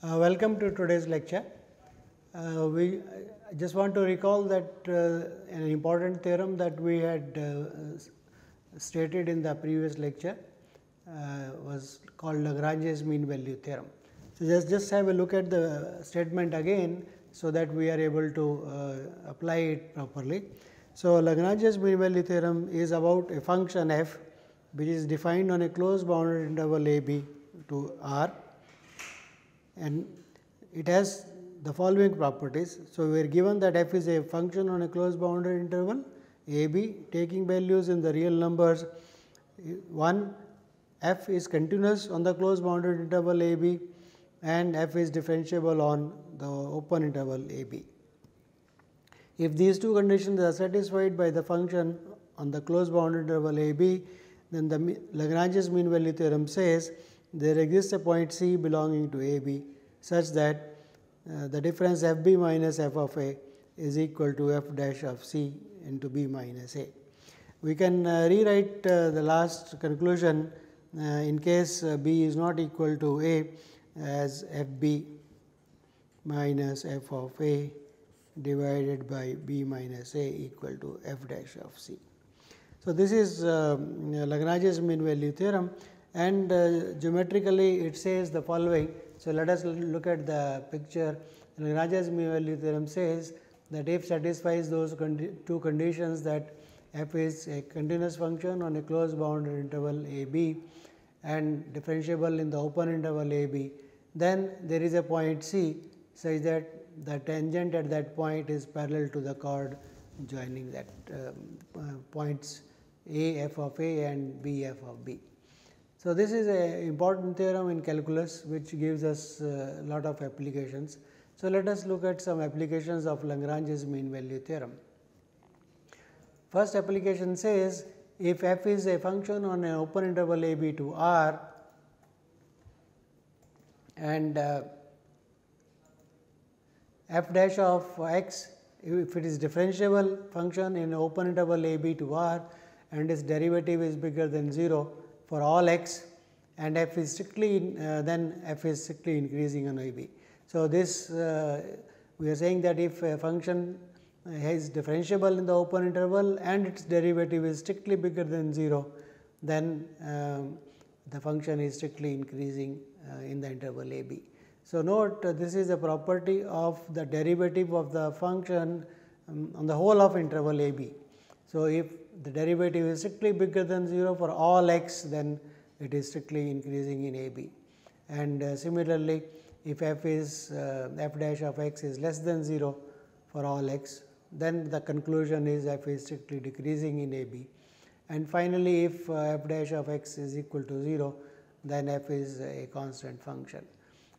Uh, welcome to today's lecture. Uh, we just want to recall that uh, an important theorem that we had uh, stated in the previous lecture uh, was called Lagrange's mean value theorem. So, just just have a look at the statement again, so that we are able to uh, apply it properly. So, Lagrange's mean value theorem is about a function f which is defined on a closed bounded interval a b to r and it has the following properties. So, we are given that f is a function on a closed bounded interval a b taking values in the real numbers 1 f is continuous on the closed bounded interval a b and f is differentiable on the open interval a b. If these two conditions are satisfied by the function on the closed bounded interval a b, then the Lagrange's mean value theorem says there exists a point c belonging to a b such that uh, the difference f b minus f of a is equal to f dash of c into b minus a. We can uh, rewrite uh, the last conclusion uh, in case uh, b is not equal to a as f b minus f of a divided by b minus a equal to f dash of c. So, this is uh, Lagrange's mean value theorem and uh, geometrically it says the following. So, let us look at the picture Lagrange's value theorem says that if satisfies those condi two conditions that f is a continuous function on a closed bounded interval a b and differentiable in the open interval a b, then there is a point c such that the tangent at that point is parallel to the chord joining that um, uh, points a f of a and b f of b. So, this is a important theorem in calculus which gives us a lot of applications. So, let us look at some applications of Lagrange's mean value theorem. First application says if f is a function on an open interval a b to r and uh, f dash of x if it is differentiable function in open interval a b to r and its derivative is bigger than 0 for all x and f is strictly uh, then f is strictly increasing on a b. So, this uh, we are saying that if a function is differentiable in the open interval and its derivative is strictly bigger than 0, then um, the function is strictly increasing uh, in the interval a b. So, note uh, this is a property of the derivative of the function um, on the whole of interval a b. So, if the derivative is strictly bigger than 0 for all x, then it is strictly increasing in a b. And uh, similarly, if f is uh, f dash of x is less than 0 for all x, then the conclusion is f is strictly decreasing in a b. And finally, if uh, f dash of x is equal to 0, then f is a constant function.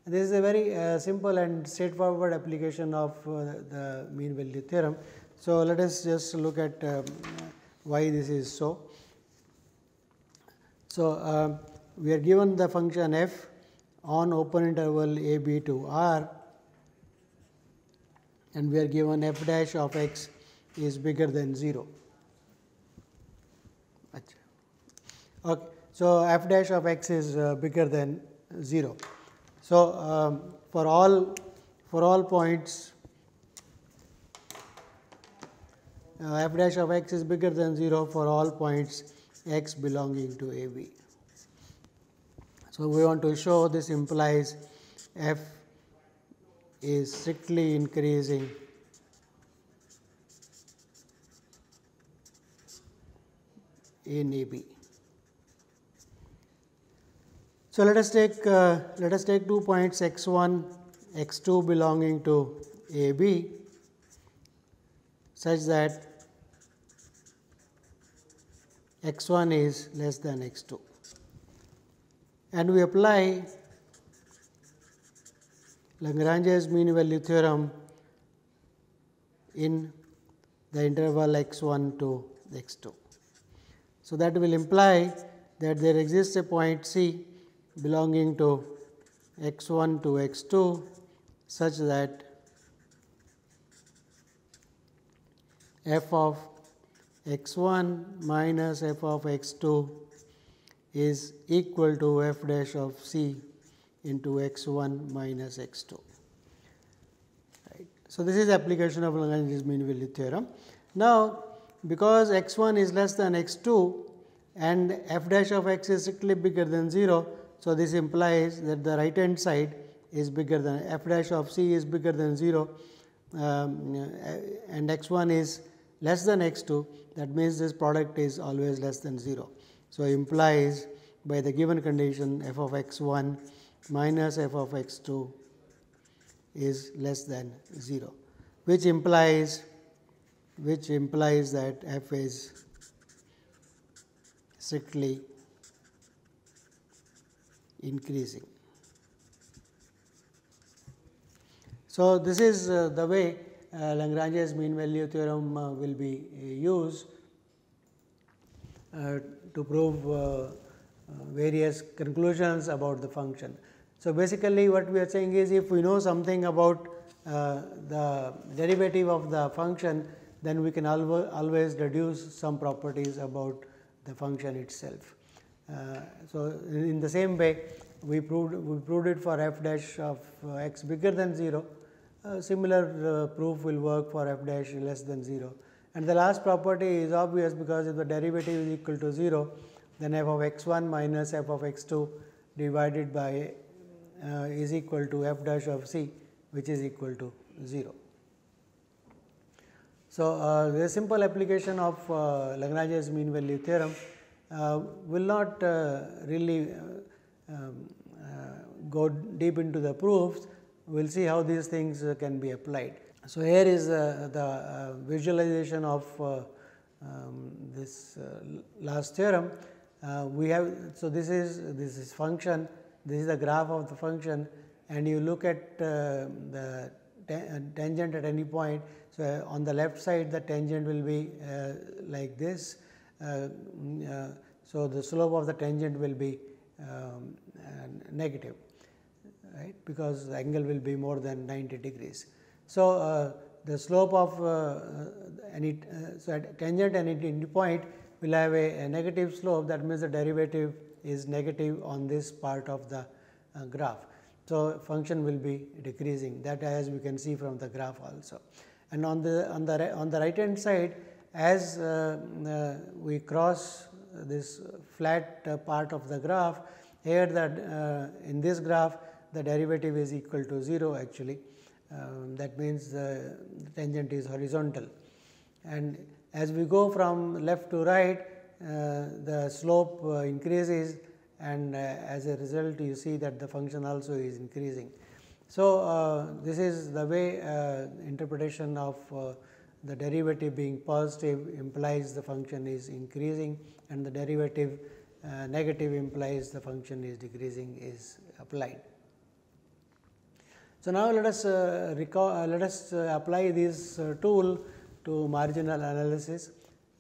This is a very uh, simple and straightforward application of uh, the mean value theorem. So, let us just look at um, why this is so. So, uh, we are given the function f on open interval a b to r and we are given f dash of x is bigger than 0. Okay. So, f dash of x is uh, bigger than 0. So, um, for all for all points uh, f dash of x is bigger than 0 for all points x belonging to a b. So, we want to show this implies f is strictly increasing in a b. So, let us take uh, let us take two points x 1 x 2 belonging to a b such that x 1 is less than x 2 and we apply Lagrange's mean value theorem in the interval x 1 to x 2. So, that will imply that there exists a point C belonging to x 1 to x 2 such that f of x 1 minus f of x 2 is equal to f dash of c into x 1 minus x 2. Right. So, this is application of Lagrange's mean value theorem. Now, because x 1 is less than x 2 and f dash of x is strictly bigger than 0. So, this implies that the right hand side is bigger than f dash of c is bigger than 0 um, and x 1 is less than x 2 that means this product is always less than 0. So, implies by the given condition f of x 1 minus f of x 2 is less than 0, which implies which implies that f is strictly increasing. So, this is uh, the way Lagrange's mean value theorem uh, will be uh, used uh, to prove uh, various conclusions about the function. So, basically what we are saying is if we know something about the derivative of the function, then we can always deduce some properties about the function itself. Uh, so, in the same way we proved we proved it for f dash of uh, x bigger than 0, uh, similar proof will work for f dash less than 0. And the last property is obvious because if the derivative is equal to 0, then f of x 1 minus f of x 2 divided by uh, is equal to f dash of c which is equal to 0. So, uh, the simple application of uh, Lagrange's mean value theorem uh, will not uh, really uh, um, go deep into the proofs, we will see how these things uh, can be applied. So, here is uh, the uh, visualization of um, this last theorem. we have so this is this is function this is the graph of the function and you look at the tangent at any point. So, on the left side the tangent will be uh, like this. Uh, mm, uh, so, the slope of the tangent will be um, negative right because the angle will be more than 90 degrees. So, the slope of any so at tangent at any point will have a, a negative slope that means the derivative is negative on this part of the uh, graph. So, function will be decreasing that as we can see from the graph also. And on the on the on the right hand side as uh, uh, we cross this flat uh, part of the graph here that uh, in this graph the derivative is equal to 0 actually um, that means the tangent is horizontal and as we go from left to right uh, the slope uh, increases and uh, as a result you see that the function also is increasing. So, uh, this is the way uh, interpretation of the derivative being positive implies the function is increasing and the derivative uh, negative implies the function is decreasing is applied. So, now let us uh, recall uh, let us apply this tool to marginal analysis.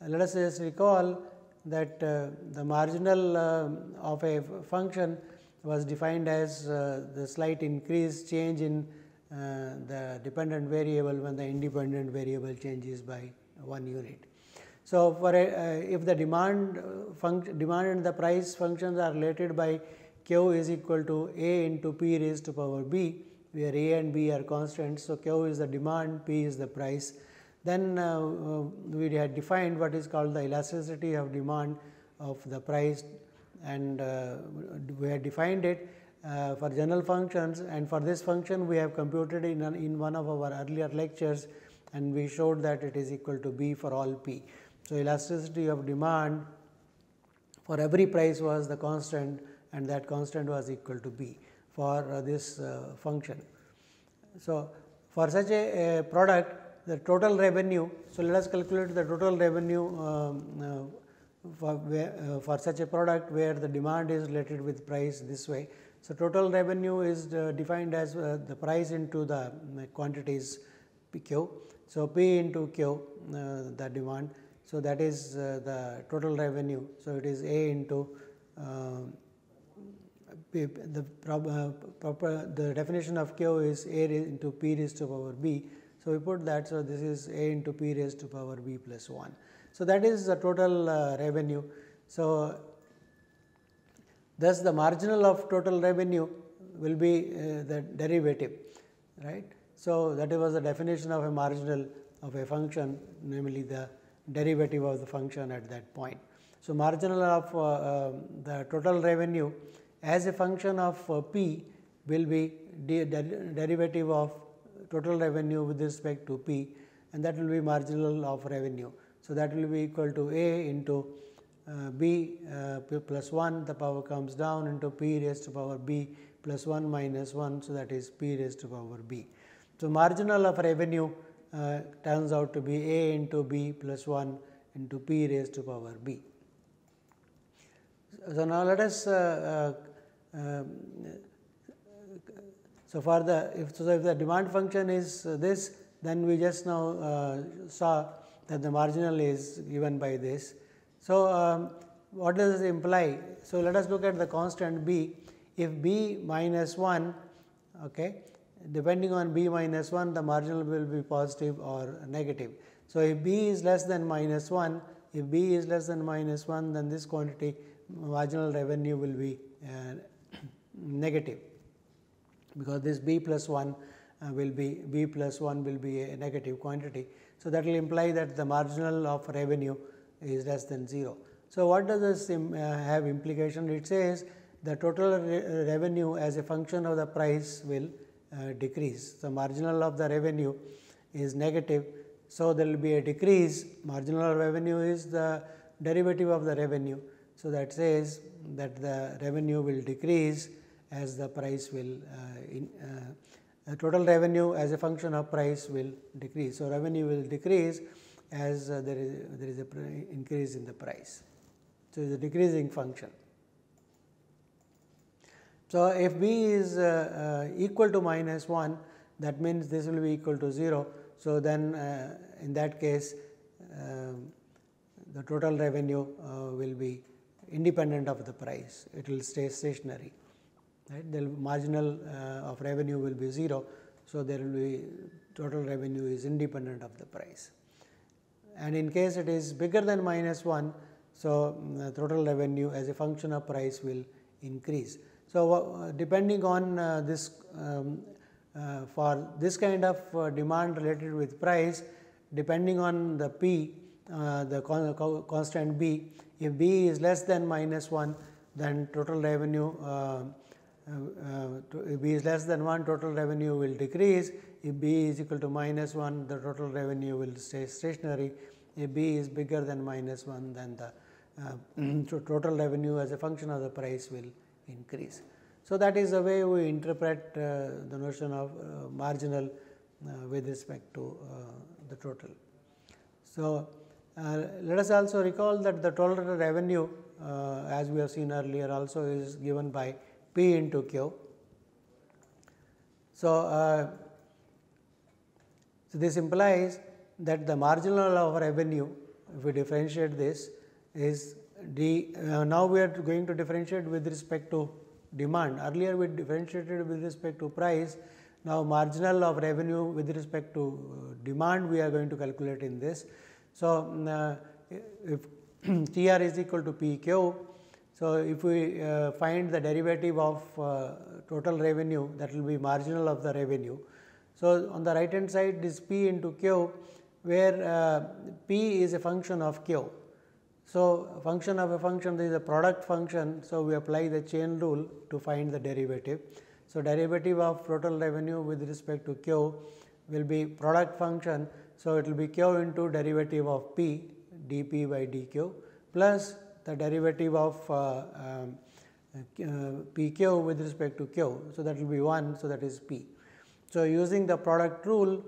let us just recall that uh, the marginal uh, of a function was defined as uh, the slight increase change in the dependent variable when the independent variable changes by 1 unit. So, for a, if the demand function demand and the price functions are related by q is equal to a into p raised to power b where a and b are constants. So, q is the demand, p is the price then uh, uh, we had defined what is called the elasticity of demand of the price and uh, we had defined it uh, for general functions and for this function we have computed in, an, in one of our earlier lectures and we showed that it is equal to B for all P. So, elasticity of demand for every price was the constant and that constant was equal to B for uh, this uh, function. So, for such a, a product the total revenue. So, let us calculate the total revenue um, uh, for, uh, for such a product where the demand is related with price this way. So, total revenue is uh, defined as uh, the price into the uh, quantities PQ. So, P into Q uh, the demand. So, that is the total revenue. So, it is A into P, the proper the definition of Q is A into P raised to power B. So, we put that. So, this is a into p raised to power b plus 1. So, that is the total uh, revenue. So, thus the marginal of total revenue will be uh, the derivative right. So, that was the definition of a marginal of a function namely the derivative of the function at that point. So, marginal of uh, uh, the total revenue as a function of uh, p will be de derivative of total revenue with respect to p and that will be marginal of revenue. So, that will be equal to a into uh, b uh, plus 1 the power comes down into p raised to power b plus 1 minus 1. So, that is p raised to power b. So, marginal of revenue uh, turns out to be a into b plus 1 into p raised to power b. So, now let us uh, uh, um, so for the if so if the demand function is this then we just now uh, saw that the marginal is given by this. So, um, what does this imply? So, let us look at the constant b if b minus 1 okay, depending on b minus 1 the marginal will be positive or negative. So, if b is less than minus 1 if b is less than minus 1 then this quantity marginal revenue will be uh, negative because this b plus 1 uh, will be b plus 1 will be a negative quantity. So, that will imply that the marginal of revenue is less than 0. So, what does this Im, uh, have implication? It says the total re revenue as a function of the price will uh, decrease. So, marginal of the revenue is negative. So, there will be a decrease marginal revenue is the derivative of the revenue. So, that says that the revenue will decrease as the price will uh, in, uh, total revenue as a function of price will decrease. So, revenue will decrease as uh, there is there is a increase in the price. So, it is a decreasing function. So, if b is equal to minus 1 that means this will be equal to 0. So, then in that case um, the total revenue will be independent of the price, it will stay stationary. Right? The marginal uh, of revenue will be 0. So, there will be total revenue is independent of the price. And in case it is bigger than minus 1, so uh, total revenue as a function of price will increase. So, uh, depending on uh, this um, uh, for this kind of uh, demand related with price, depending on the P, the con constant B, if B is less than minus 1, then total revenue if B is less than 1, total revenue will decrease. If B is equal to minus 1, the total revenue will stay stationary. If B is bigger than minus 1, then the uh, total revenue as a function of the price will increase. So, that is the way we interpret uh, the notion of uh, marginal uh, with respect to the total. So, uh, let us also recall that the total revenue uh, as we have seen earlier also is given by P into Q. So, uh, so this implies that the marginal of revenue if we differentiate this is d uh, now we are going to differentiate with respect to demand. Earlier we differentiated with respect to price. Now marginal of revenue with respect to uh, demand we are going to calculate in this. So, uh, if T r is equal to P q, so if we uh, find the derivative of uh, total revenue that will be marginal of the revenue. So, on the right hand side is P into Q where uh, P is a function of Q. So, function of a function is a product function. So, we apply the chain rule to find the derivative. So, derivative of total revenue with respect to Q will be product function so, it will be q into derivative of p dp by dq plus the derivative of uh, um, uh, pq with respect to q. So, that will be 1. So, that is p. So, using the product rule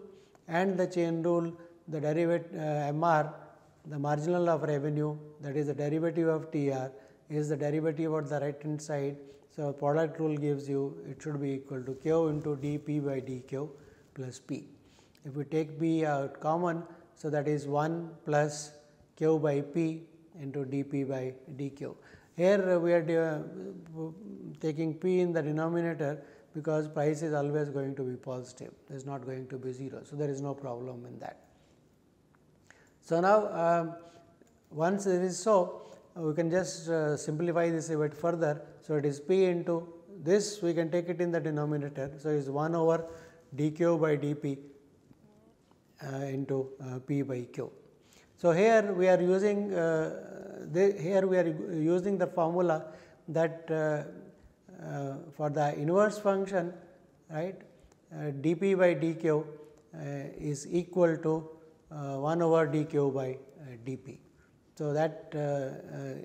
and the chain rule the derivative uh, MR the marginal of revenue that is the derivative of TR is the derivative of the right hand side. So, product rule gives you it should be equal to q into dp by dq plus p. If we take b out common, so that is 1 plus q by p into dp by dq. Here we are taking p in the denominator because price is always going to be positive, it is not going to be 0. So, there is no problem in that. So, now um, once it is so, we can just uh, simplify this a bit further. So, it is p into this we can take it in the denominator. So, it is 1 over dq by dp uh, into uh, p by q. So, here we are using uh, the, here we are using the formula that uh, uh, for the inverse function right uh, dp by dq uh, is equal to uh, 1 over dq by dp. So, that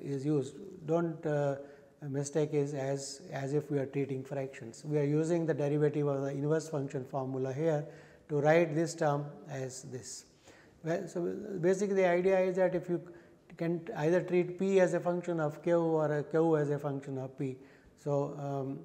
is used do not mistake is as, as if we are treating fractions. We are using the derivative of the inverse function formula here to write this term as this. Well, so, basically the idea is that if you can either treat p as a function of q or q as a function of p. So, um,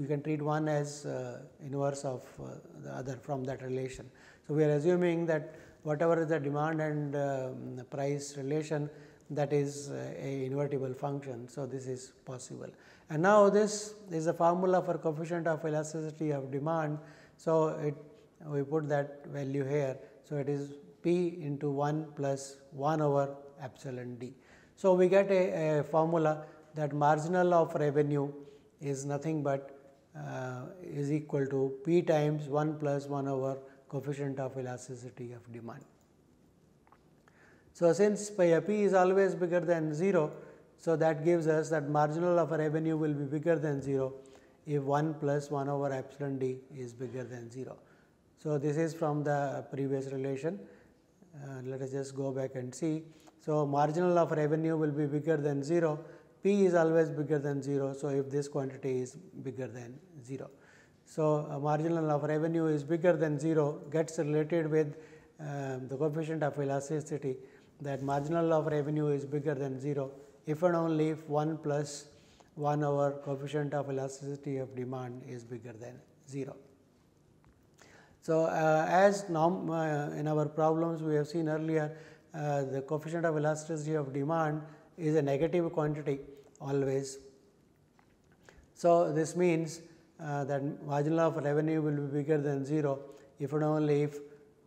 you can treat one as uh, inverse of uh, the other from that relation. So, we are assuming that whatever is the demand and uh, price relation that is uh, a invertible function. So, this is possible. And now, this is a formula for coefficient of elasticity of demand. So, it we put that value here. So, it is p into 1 plus 1 over epsilon d. So, we get a, a formula that marginal of revenue is nothing but uh, is equal to p times 1 plus 1 over coefficient of elasticity of demand. So, since pi p is always bigger than 0, so that gives us that marginal of revenue will be bigger than 0 if 1 plus 1 over epsilon d is bigger than 0. So, this is from the previous relation. Let us just go back and see. So, marginal of revenue will be bigger than 0, P is always bigger than 0. So, if this quantity is bigger than 0. So, marginal of revenue is bigger than 0 gets related with uh, the coefficient of elasticity that marginal of revenue is bigger than 0 if and only if 1 plus 1 over coefficient of elasticity of demand is bigger than 0. So, uh, as norm, uh, in our problems we have seen earlier uh, the coefficient of elasticity of demand is a negative quantity always. So, this means that marginal of revenue will be bigger than 0 if and only if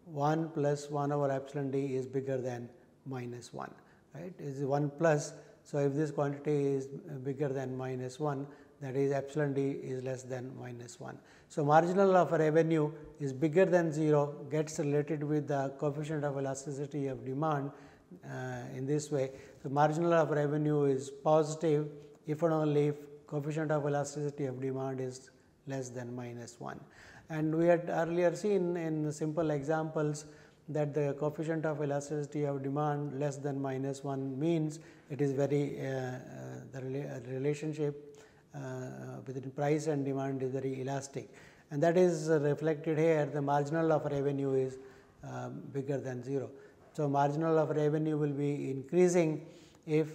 1 plus 1 over epsilon d is bigger than minus 1 right is 1 plus. So, if this quantity is bigger than minus 1 that is epsilon d is less than minus 1. So, marginal of revenue is bigger than 0 gets related with the coefficient of elasticity of demand uh, in this way. So, marginal of revenue is positive if and only if coefficient of elasticity of demand is less than minus 1. And we had earlier seen in simple examples that the coefficient of elasticity of demand less than minus 1 means it is very uh, uh, the rela relationship between price and demand is very elastic and that is reflected here the marginal of revenue is um, bigger than 0. So, marginal of revenue will be increasing if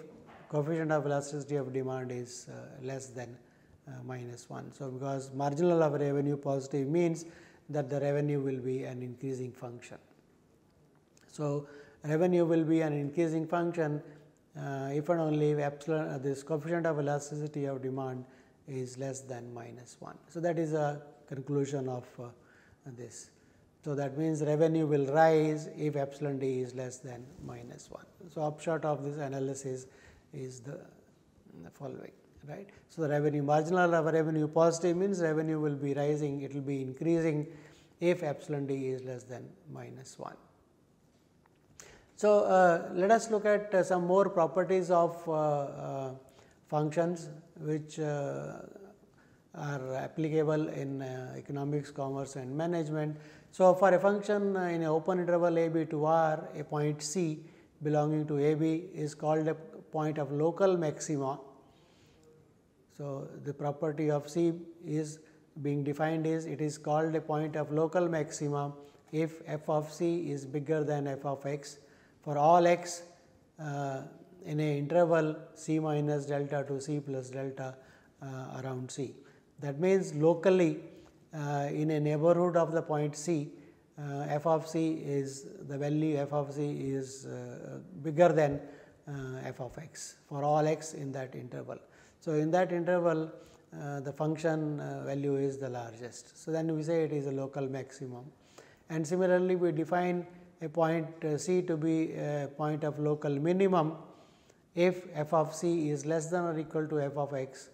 coefficient of elasticity of demand is uh, less than uh, minus 1. So, because marginal of revenue positive means that the revenue will be an increasing function. So, revenue will be an increasing function uh, if and only if epsilon uh, this coefficient of elasticity of demand is less than minus 1. So, that is a conclusion of uh, this. So, that means revenue will rise if epsilon d is less than minus 1. So, upshot of this analysis is the, the following right. So, the revenue marginal of revenue positive means revenue will be rising it will be increasing if epsilon d is less than minus 1. So, uh, let us look at uh, some more properties of uh, uh functions which uh, are applicable in uh, economics, commerce and management. So, for a function in an open interval a b to r, a point c belonging to a b is called a point of local maxima. So, the property of c is being defined is it is called a point of local maxima if f of c is bigger than f of x for all x uh, in a interval c minus delta to c plus delta uh, around c. That means, locally uh, in a neighborhood of the point c uh, f of c is the value f of c is uh, bigger than uh, f of x for all x in that interval. So, in that interval the function value is the largest. So, then we say it is a local maximum and similarly we define a point uh, C to be a point of local minimum if f of c is less than or equal to f of x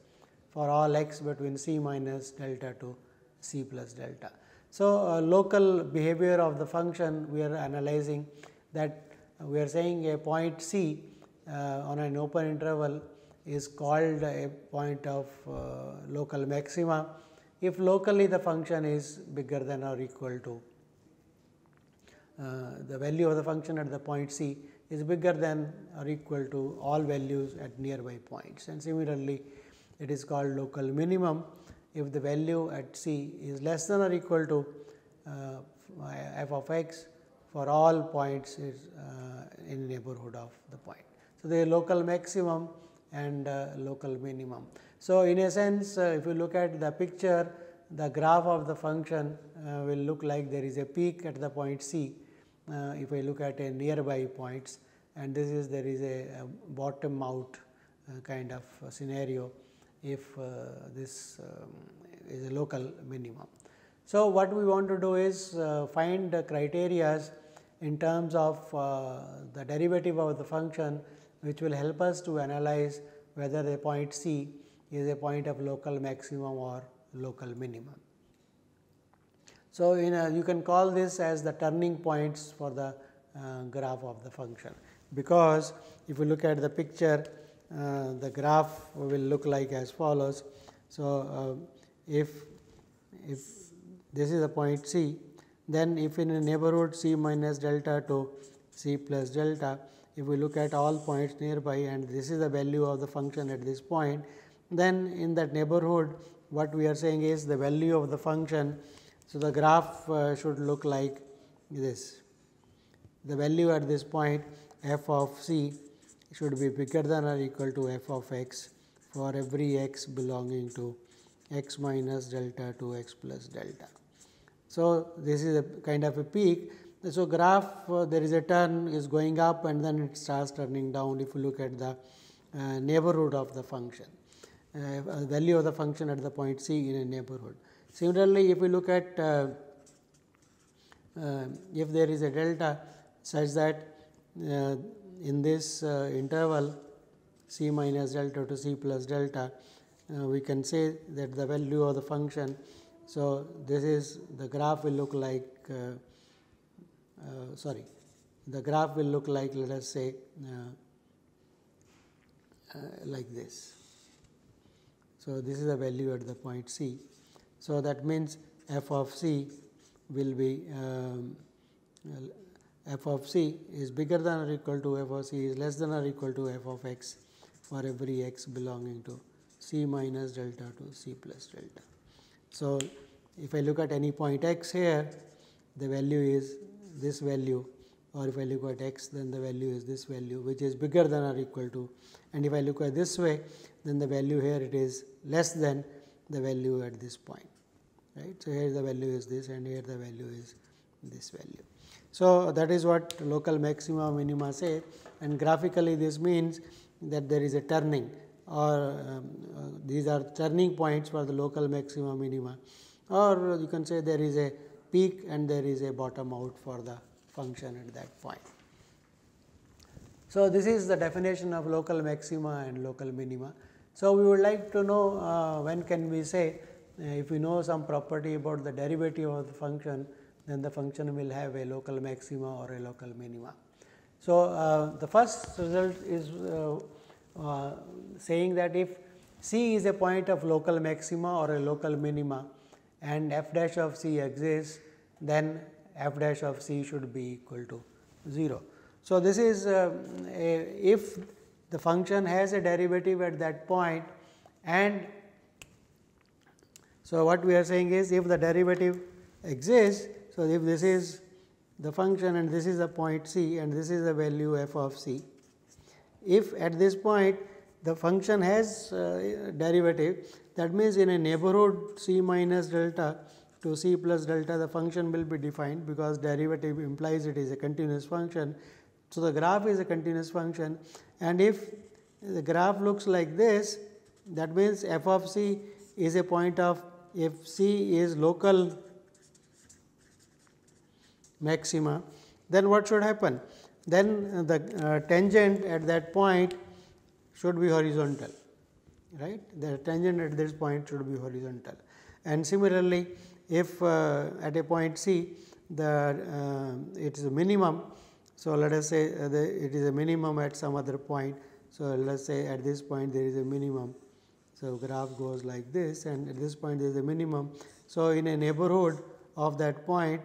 for all x between c minus delta to c plus delta. So, uh, local behavior of the function we are analyzing that we are saying a point c uh, on an open interval is called a point of uh, local maxima if locally the function is bigger than or equal to the value of the function at the point c is bigger than or equal to all values at nearby points and similarly it is called local minimum if the value at c is less than or equal to uh, f of x for all points is uh, in neighborhood of the point. So, the local maximum and uh, local minimum. So, in a sense uh, if you look at the picture the graph of the function uh, will look like there is a peak at the point c uh, if I look at a nearby points and this is there is a, a bottom out uh, kind of scenario if uh, this um, is a local minimum. So, what we want to do is uh, find the criterias in terms of uh, the derivative of the function which will help us to analyze whether the point C is a point of local maximum or local minimum. So, in a, you can call this as the turning points for the uh, graph of the function, because if you look at the picture uh, the graph will look like as follows. So, uh, if if this is a point C, then if in a neighborhood C minus delta to C plus delta, if we look at all points nearby and this is the value of the function at this point, then in that neighborhood what we are saying is the value of the function. So, the graph uh, should look like this. The value at this point f of c should be bigger than or equal to f of x for every x belonging to x minus delta to x plus delta. So, this is a kind of a peak. So, graph uh, there is a turn is going up and then it starts turning down if you look at the uh, neighborhood of the function, uh, value of the function at the point C in a neighborhood. Similarly, if we look at uh, uh, if there is a delta such that uh, in this interval c minus delta to c plus delta, we can say that the value of the function. So, this is the graph will look like sorry the graph will look like let us say uh, uh, like this. So, this is the value at the point C. So, that means f of c will be um, f of c is bigger than or equal to f of c is less than or equal to f of x for every x belonging to c minus delta to c plus delta. So, if I look at any point x here the value is this value or if I look at x then the value is this value which is bigger than or equal to and if I look at this way then the value here it is less than the value at this point right. So, here the value is this and here the value is this value. So, that is what local maxima minima say and graphically this means that there is a turning or um, uh, these are turning points for the local maxima minima or you can say there is a peak and there is a bottom out for the function at that point. So, this is the definition of local maxima and local minima. So, we would like to know uh, when can we say if we know some property about the derivative of the function then the function will have a local maxima or a local minima. So, uh, the first result is uh, uh, saying that if C is a point of local maxima or a local minima and f dash of C exists then f dash of C should be equal to 0. So, this is uh, a, if the function has a derivative at that point and so, what we are saying is if the derivative exists, so if this is the function and this is the point c and this is the value f of c. If at this point the function has uh, derivative that means in a neighborhood c minus delta to c plus delta the function will be defined because derivative implies it is a continuous function. So, the graph is a continuous function and if the graph looks like this that means f of c is a point of if C is local maxima, then what should happen? Then the uh, tangent at that point should be horizontal. right. The tangent at this point should be horizontal. And similarly, if uh, at a point C the uh, it is a minimum. So, let us say uh, the, it is a minimum at some other point. So, let us say at this point there is a minimum. So, graph goes like this and at this point there is a minimum. So, in a neighborhood of that point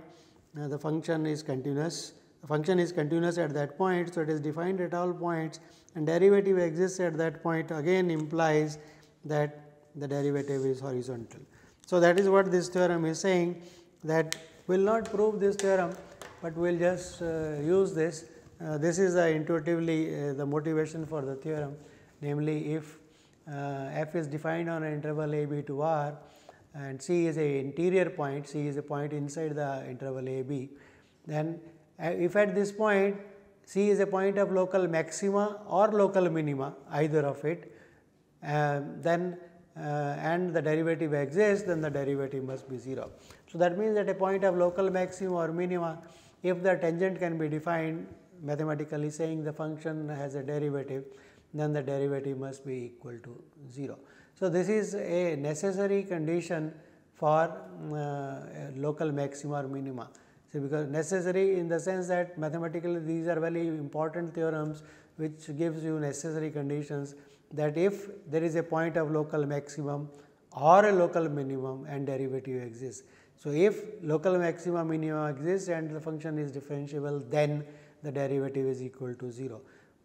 uh, the function is continuous the function is continuous at that point. So, it is defined at all points and derivative exists at that point again implies that the derivative is horizontal. So, that is what this theorem is saying that we will not prove this theorem, but we will just uh, use this. Uh, this is intuitively uh, the motivation for the theorem namely if f is defined on an interval a b to r and c is a interior point, c is a point inside the interval a b, then uh, if at this point C is a point of local maxima or local minima either of it, uh, then uh, and the derivative exists then the derivative must be 0. So, that means at a point of local maxima or minima if the tangent can be defined mathematically saying the function has a derivative then the derivative must be equal to 0. So, this is a necessary condition for uh, local maxima or minima. So, because necessary in the sense that mathematically these are very important theorems which gives you necessary conditions that if there is a point of local maximum or a local minimum and derivative exists. So, if local maximum minimum exists and the function is differentiable then the derivative is equal to 0.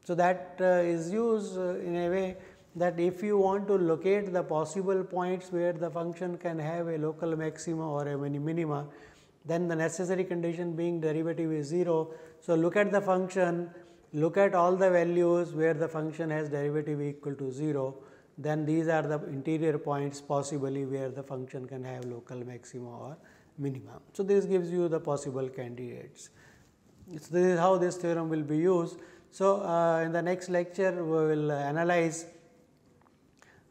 So, that uh, is used uh, in a way that if you want to locate the possible points where the function can have a local maxima or a minima, then the necessary condition being derivative is 0. So, look at the function, look at all the values where the function has derivative equal to 0, then these are the interior points possibly where the function can have local maxima or minima. So, this gives you the possible candidates. So, this is how this theorem will be used. So, uh, in the next lecture we will analyze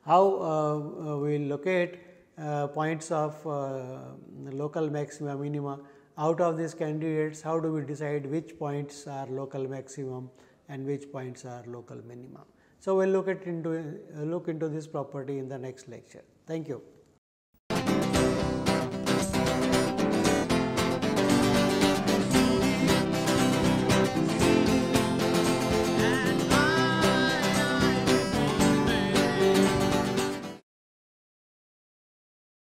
how uh, we will locate uh, points of uh, local maxima minima. Out of these candidates, how do we decide which points are local maximum and which points are local minimum. So, we will look at into look into this property in the next lecture. Thank you.